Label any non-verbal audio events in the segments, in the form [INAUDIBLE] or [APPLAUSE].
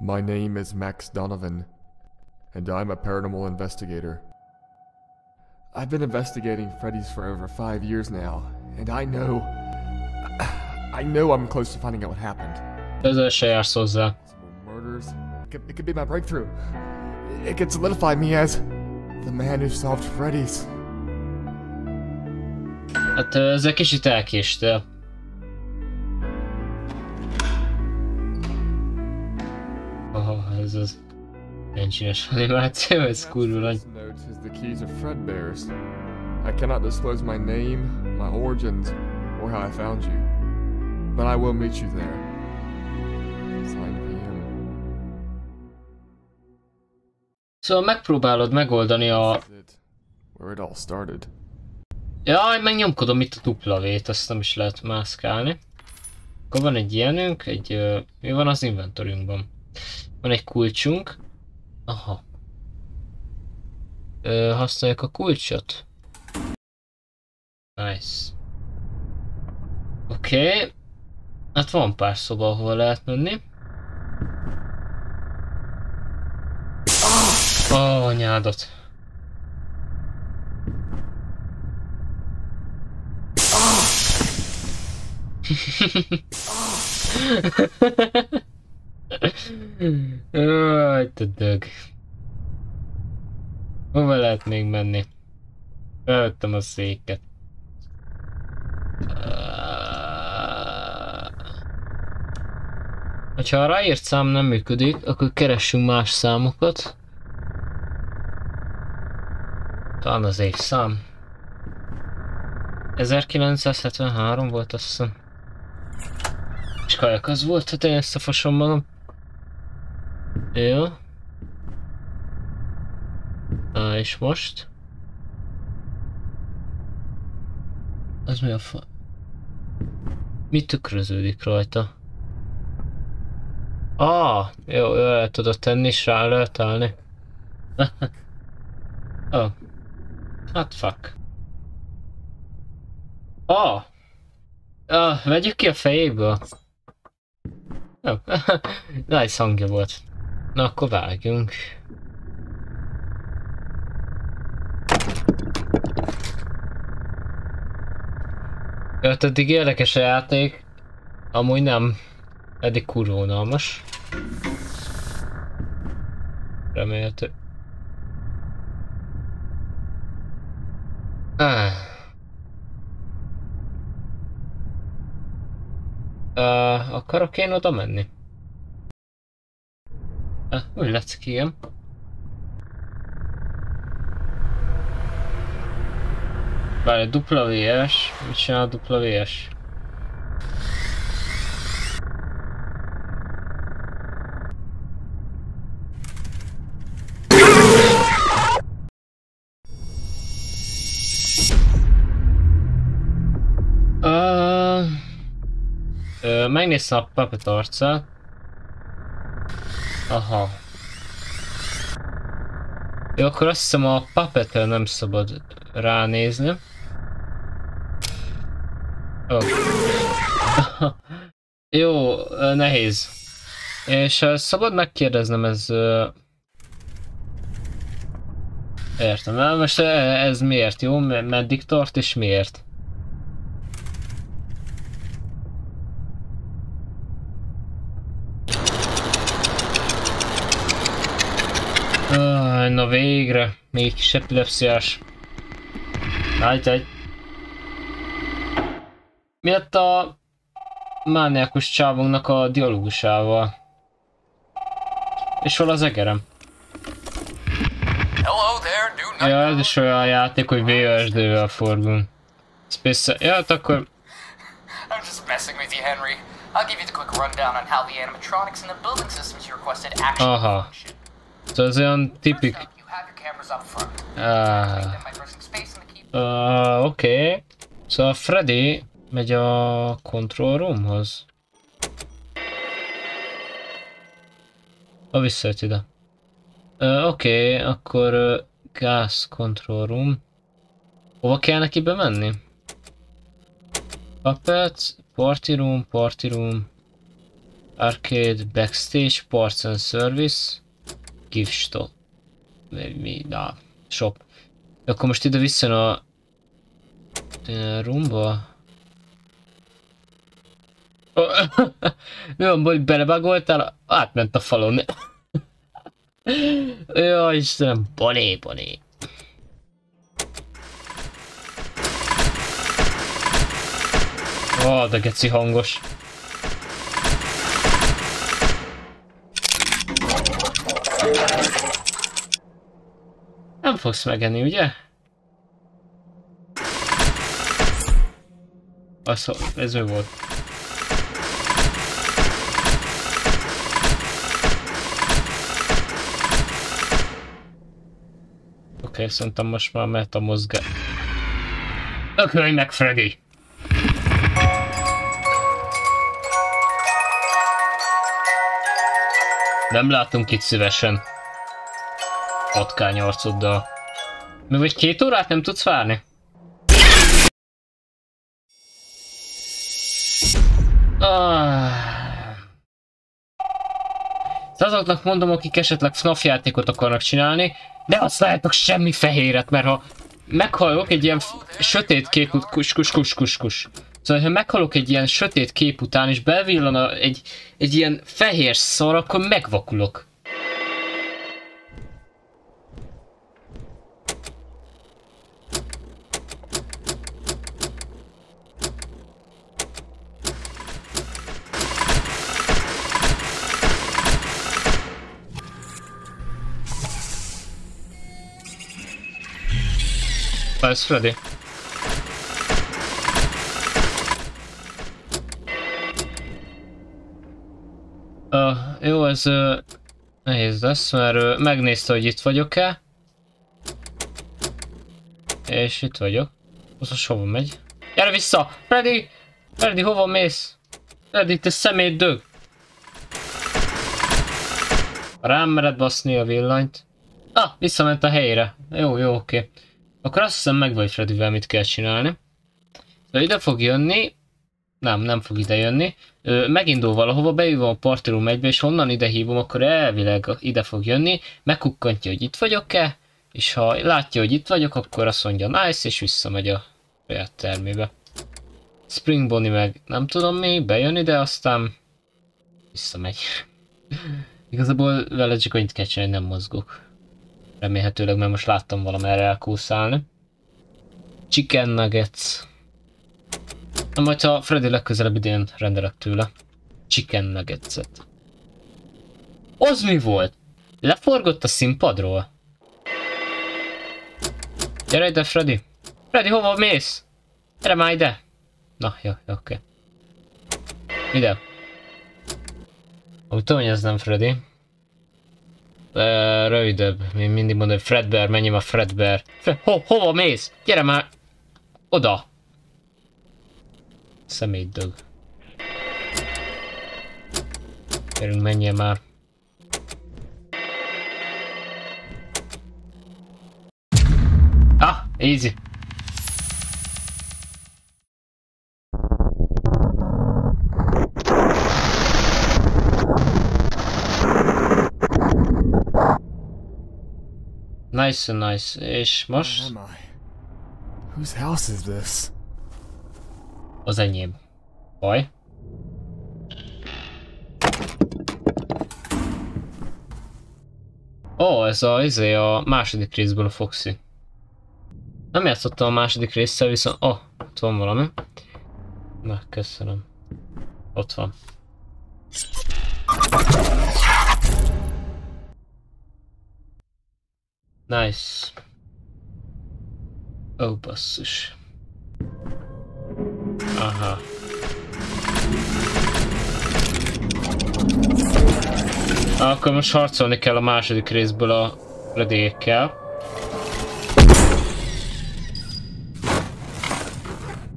My name is Max Donovan, and I'm a paranormal investigator. I've been investigating Freddy's for over five years now, and I know. [SIGHS] I know I'm close to finding out what happened. Ezzel se jársz hozzá. Possible murders. It could, it could be my breakthrough. It could solidify me as the man who solved Freddy's. Hát ö, ezzel kicsit elkéstél. Ez az ilyen csinos animáció, ez kurva nagy. I cannot disclose my name, my origins, or how I found you. But I will meet you there. Signed PM. Szóval megpróbálod megoldani a... Where it all started. Jaj, megnyomkodom itt a dupla V-t, azt nem is lehet mászkálni. Akkor van egy ilyenünk, egy... Ö, mi van az inventoriunkban? Van egy kulcsunk. Aha. Ö, használjuk a kulcsot. Nice. Oké. Okay. Hát van pár szoba, ahol lehet menni. Ó, oh, anyádat. [LAUGHS] Jaj, dög. Hova lehet még menni? Felvettem a széket. Ha a ráírt szám nem működik, akkor keressünk más számokat. Talán az évszám. 1973 volt azt hiszem. És kajak az volt, hát én ezt a fasom magam. Jó. Á, és most? Az mi a fa... Mi tükröződik rajta? Ah, jó, jó, el tudod tenni, és rá lehet állni. [LAUGHS] oh. Hát fuck. Ah! Ah, vegyük ki a fejéből. Jó, [LAUGHS] nice hangja volt. Na akkor vágjunk. Hát eddig érdekes a játék. Amúgy nem. Eddig kurva unalmas. Remélhető. Ah. Uh, akarok én oda menni? Uh, úgy látszik, igen. Várj, dupla VS, mit csinál dupla VS? Megnéztem a Puppet arcát. Aha. Jó, akkor azt hiszem a puppet nem szabad ránézni. Oh. Jó, [LAUGHS] nehéz. És szabad megkérdeznem ez... Értem, most ez miért jó? Me- Meddig tart és miért? Ah, na végre, még kis epilepsziás. Állj, egy. Mi lett a mániákus csávunknak a dialógusával? És hol az egerem? Ja, ez is olyan játék, hogy VSD-vel fordulunk. Space... Ja, hát akkor... I'm just messing with you, Henry. I'll give you the quick rundown on how the animatronics and the building systems you requested actually Aha. function. Szóval ez olyan tipik... Have your cameras up front. Ah, key. uh, oké. Okay. Szóval Freddy megy a control roomhoz. Ha visszajött ide. Uh, Oké, okay, akkor uh, gas control room. Hova kell neki bemenni? Puppet, party room, party room. Arcade, Backstage, Parts and Service, Gift Shop. Mi, na, shop. Akkor most ide vissza a... roomba. Van, [LAUGHS] hogy belebagoltál? Átment a falon. [LAUGHS] Jaj, Istenem, boné, boné. Ó, oh, de geci hangos. Nem fogsz megenni, ugye? Az, ez ő volt. Oké, okay, szerintem most már mehet a mozgás. Ökölj meg, Freddy! Nem látunk itt szívesen. Patkány arcoddal. Mi vagy két órát nem tudsz várni? Ah. Azoknak mondom, akik esetleg FNAF játékot akarnak csinálni, ne használjátok semmi fehéret, mert ha meghallok egy ilyen sötét kép, kus, kus, kus, kus, kus. Szóval, ha meghalok egy ilyen sötét kép után, és bevillan egy, egy ilyen fehér szar, akkor megvakulok. Ez Freddy. Uh, jó, ez uh, nehéz lesz, mert uh, megnézte, hogy itt vagyok-e. És itt vagyok. Most hova megy? Gyere vissza! Freddy! Freddy, hova mész? Freddy, te szemét dög! Rám mered baszni a villanyt. Ah, visszament a helyére. Jó, jó, oké. Okay. Akkor azt hiszem meg vagy Freddyvel mit kell csinálni. De ide fog jönni. Nem, nem fog ide jönni. Ö, megindul valahova, bejövom a party room egybe, és honnan ide hívom, akkor elvileg ide fog jönni. Megkukkantja, hogy itt vagyok-e, és ha látja, hogy itt vagyok, akkor azt mondja nice, és visszamegy a saját termébe. Spring Bonnie meg nem tudom mi, bejön ide, aztán visszamegy. [LAUGHS] Igazából vele csak annyit kell csinálni, nem mozgok. Remélhetőleg, mert most láttam valamerre elkúszálni. Chicken nuggets. Na majd ha Freddy legközelebb idén rendelek tőle. Chicken nuggets-et. Az mi volt? Leforgott a színpadról? Gyere ide, Freddy! Freddy, hova mész? Gyere már ide! Na, jó, jó oké. Okay. Ide. Úgy tudom, hogy ez nem Freddy. Uh, rövidebb. Én mindig mondom, hogy Fredbear, menjem a Fredbear. Fre ho hova mész? Gyere már! Oda! Szemétdög. Gyerünk, menjél már. Ah, easy. Nice, nice. És most? Whose house is this? Az enyém. Baj? Ó, oh, ez a, ez a második részből a Foxy. Nem játszottam a második résszel, viszont... Ó, oh, ott van valami. Na, köszönöm. Ott van. Nice. Ó, basszus. Aha. Akkor most harcolni kell a második részből a redékkel.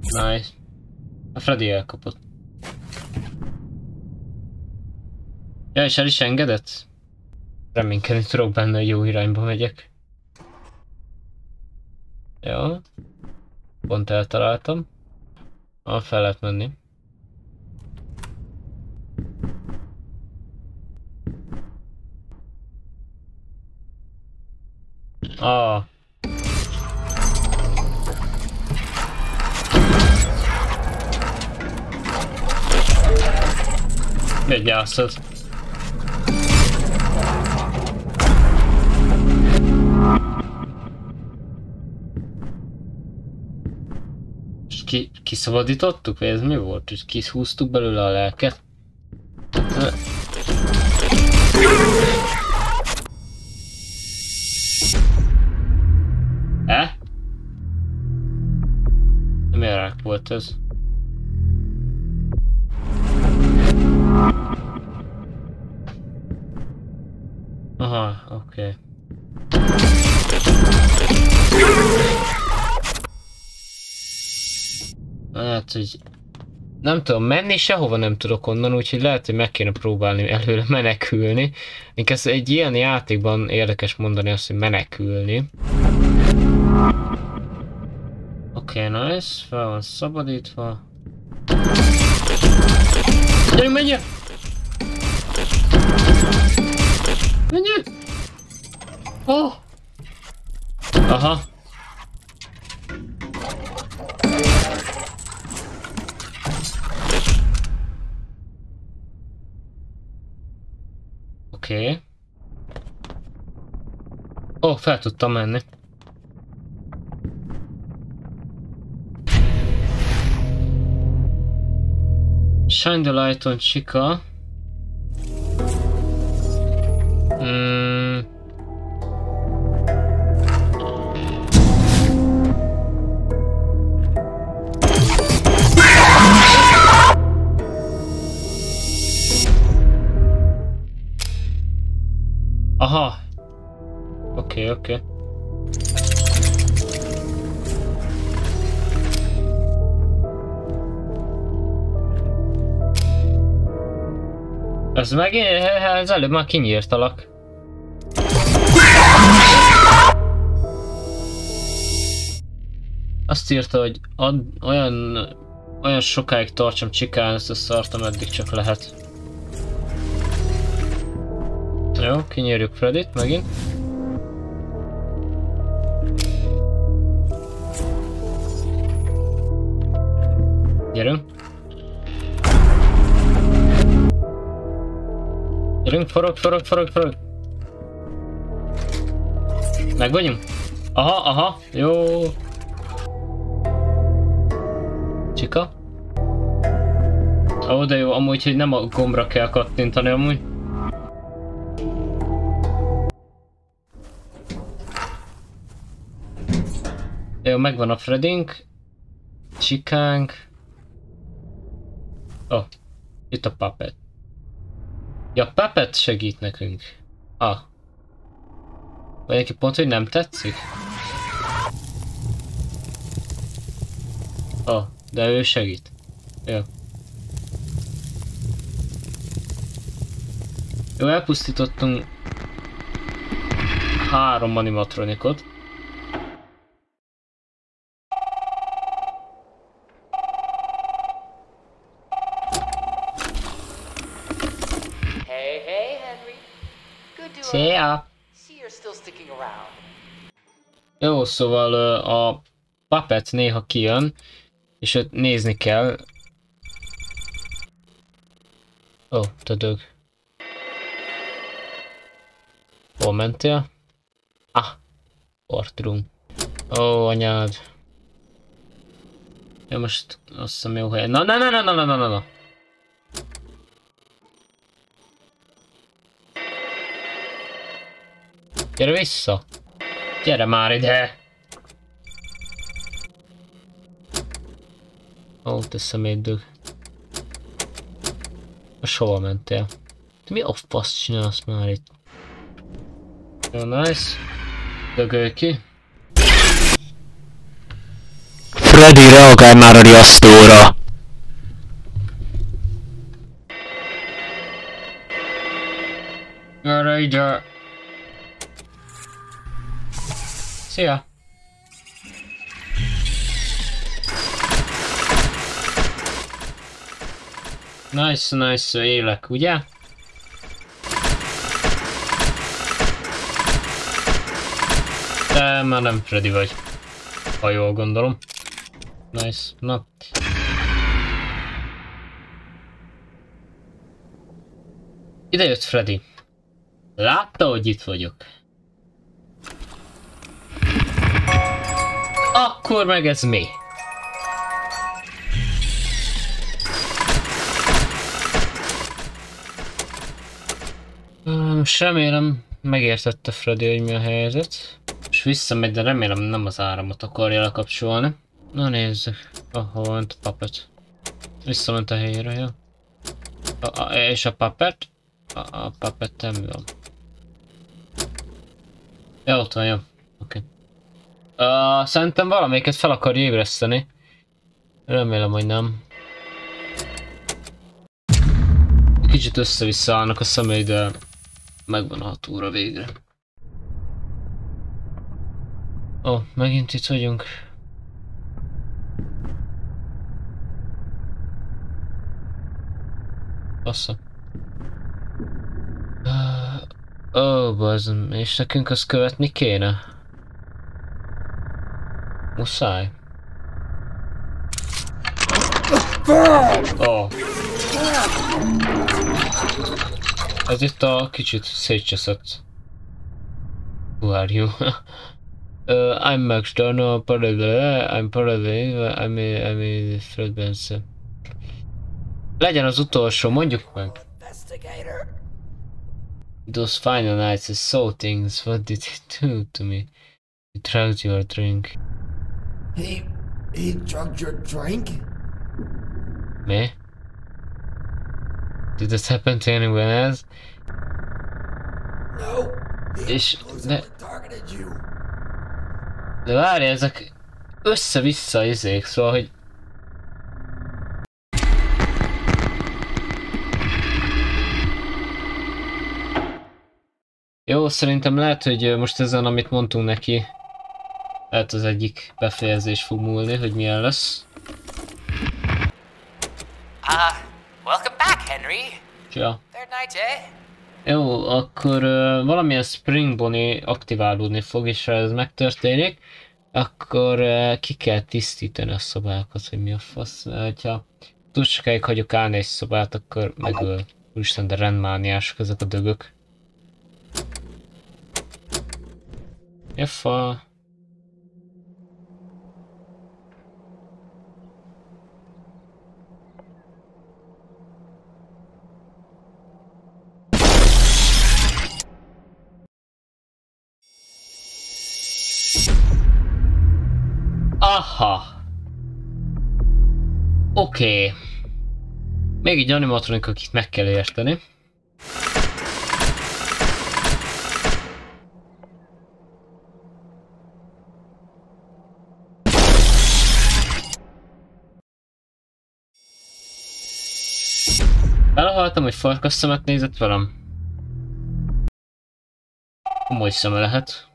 Nice. A Freddy elkapott. Ja, és el is engedett? Reménykedni tudok benne, hogy jó irányba megyek. Ja. Pont eltaláltam. Ah, fel lehet menni. Ah. Egy nyászat. Ki, kiszabadítottuk, vagy ez mi volt? És kihúztuk belőle a lelket? E? Milyen rák volt ez? Aha, oké. Okay. Hát, hogy nem tudom menni, sehova nem tudok onnan, úgyhogy lehet, hogy meg kéne próbálni előle [LAUGHS] menekülni. Inkább egy ilyen játékban érdekes mondani azt, hogy menekülni. Oké, okay, nice, fel van szabadítva. Gyerünk, menjél! Menjél! Oh! Aha. Oké. Okay. Ó, oh, fel tudtam menni. Shine the light on Chica. Mm. Okay. Okay. Ez meg ez előbb már kinyírtalak. Azt írta, hogy ad, olyan, olyan sokáig tartsam csikán ezt a szart, ameddig csak lehet. Jó, kinyírjuk Fredit megint. Gyerünk. Gyerünk, forog, forog, forog, forog. Meg vagyunk? Aha, aha, jó. Csika? Ó, de jó, amúgy, hogy nem a gombra kell kattintani amúgy. Jó, megvan a Fredink. Csikánk. Ó, itt a puppet. Ja, Puppet segít nekünk. Ah. Vagy neki pont, hogy nem tetszik? Oh, de ő segít. Jó. Jó, elpusztítottunk három animatronikot. Szia! Jó, szóval a Puppet néha kijön, és őt nézni kell. Ó, oh, tödög. Hol mentél? Ah, Portrum. Ó, oh, anyád. Ja, most azt hiszem jó helyen. Na, na, na, na, na, na, na, na. Gyere vissza! Gyere már ide! Ó, te szemétdög. Most hova mentél? Te mi a fasz csinálsz már itt? Jó, nice. Dögölj ki. Freddy, reagálj már a riasztóra! Szia! Nice, nice, élek, ugye? De már nem Freddy vagy. Ha jól gondolom. Nice. Na. Ide jött Freddy. Látta, hogy itt vagyok. Akkor meg ez mi? Most remélem megértette Freddy, hogy mi a helyzet. És visszamegy, de remélem nem az áramot akarja lekapcsolni. Na nézzük. Ahol ment a puppet. Visszament a helyére, jó? A, a, és a puppet? A, a puppet nem van. Ja, ott van, jó. Oké. Okay. Uh, szerintem valamelyiket fel akar ébreszteni. Remélem, hogy nem. Kicsit össze-vissza állnak a személy, de megvan a túra végre. Ó, oh, megint itt vagyunk. Bassza. Ó, oh, bazdom, és nekünk azt követni kéne? Muszáj. Ó. Oh. Ez itt a kicsit szétcseszett. You? [LAUGHS] uh, I'm Max Donald, Paradise, I'm Paradise, I'm a, I'm a Fred Benson. Legyen az utolsó, mondjuk meg. Those final nights, I saw things, what did it do to me? He drugged your drink. He... he drugged your drink? Me? Did this happen to anyone else? No. És de, you. de várj, ezek össze-vissza izék, szóval, hogy Jó, szerintem lehet, hogy most ezen, amit mondtunk neki, lehet az egyik befejezés fog múlni, hogy milyen lesz. Ah, welcome back, Henry. Ja. Third night, eh? Jó, akkor uh, valamilyen Spring Bonnie aktiválódni fog, és ha ez megtörténik, akkor uh, ki kell tisztítani a szobákat, hogy mi a fasz. Uh, ha túl sokáig hagyok állni egy szobát, akkor megöl. Úristen, de rendmániások ezek a dögök. Jeffa. Aha. Oké. Okay. Még egy animatronik, akit meg kell érteni. Belehaltam, hogy farkas szemet nézett velem. Komoly szeme lehet.